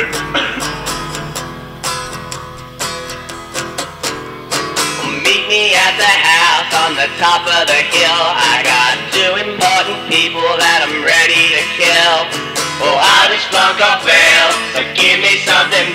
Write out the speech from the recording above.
Meet me at the house on the top of the hill. I got two important people that I'm ready to kill. Oh, I just flunk or fail, so give me something